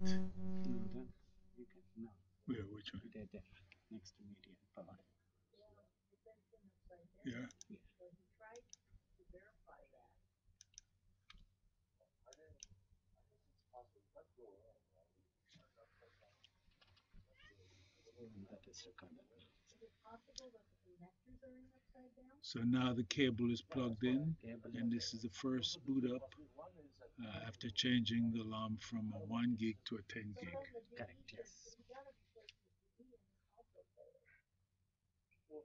No, that, you can, no, Where, which one? there, next to. Yeah. Recorded. So now the cable is plugged in, and this is the first boot up uh, after changing the LoM from a 1 gig to a 10 gig. correct, yes.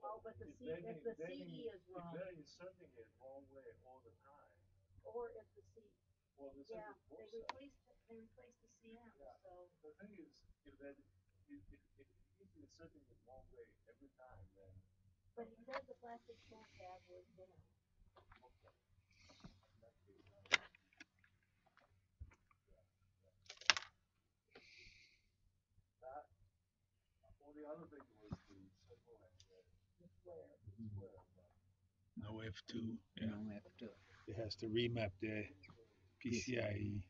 Oh, but the C, if the CE is wrong, They're inserting it wrong way all the time. or if the C, Well, this yeah, they replaced, it- they replaced the CM, so. The thing is, if that, if, if, if he's inserting it wrong way every time, then. But he said the plastic pull tab was down. That, well, the other thing was the circle and the the square. square, but No F2. Yeah. No F2. It has to remap the PCIe.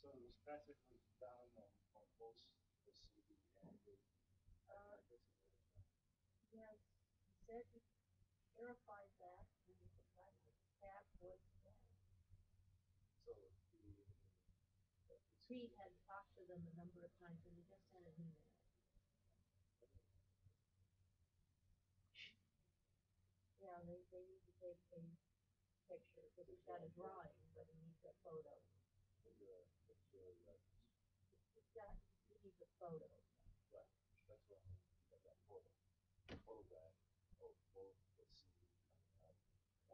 So it was practically down on, on both the CD and the. Uh, Yes, said he verified that, and the plastic tab was down. So the, Pete uh, had talked to them a number of times, and he just sent an email. Yeah, they, they need to take a picture, because he's got a drawing, but he needs a photo. the, the, the, the, He's got, he needs a photo. right, that's what I got that photo, photograph of both the CD and the. and the DE. Huh. Say, we did not know that.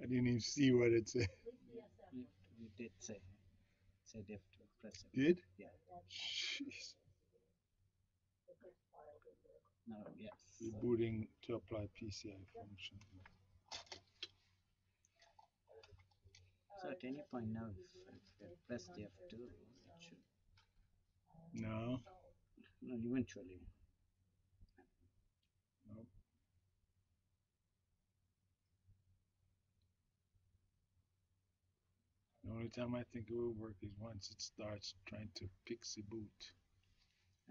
I didn't even see what it said. DSF We, did say, said F2, press F2. Did? Yeah, Jeez. the first file they did. no, yes. Rebooting to apply PCI function. So at any point now, if, they press the F2, it should, No. no, eventually. Only time I think it will work is once it starts trying to PXE boot,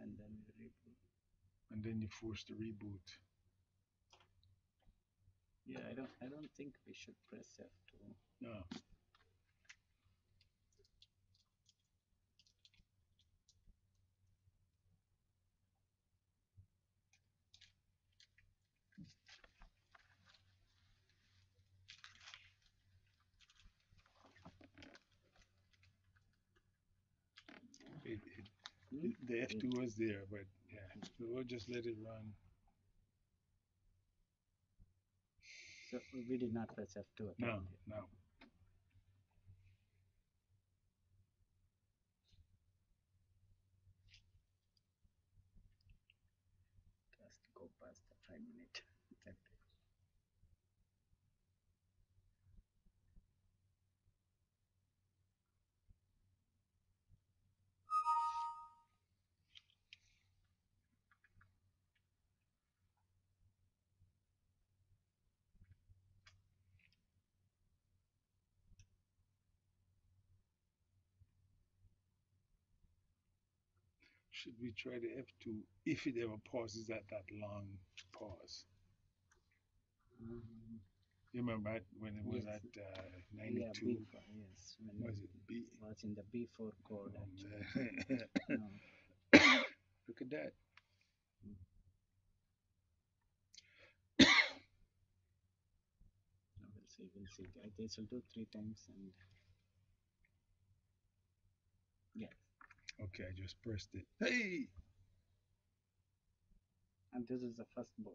And then we reboot. and then you force the reboot. Yeah, I don't, I don't think we should press F2. No. It, it, Hmm? it- the mm-hmm. F2 mm. was there, but yeah, so we'll just let it run. So we did not press F2 at No, all. no. Just go past the five minute. Should we try the F2 if it ever pauses at that long pause? Um, You remember when it was Yes. at uh, yeah, 92? B4, yes. When was it it B? was in the B4 code Oh. No, Look at that. no, we'll see, we'll see. I this will do three times and yeah. Okay, I just pressed it. Hey! And this is the first boot.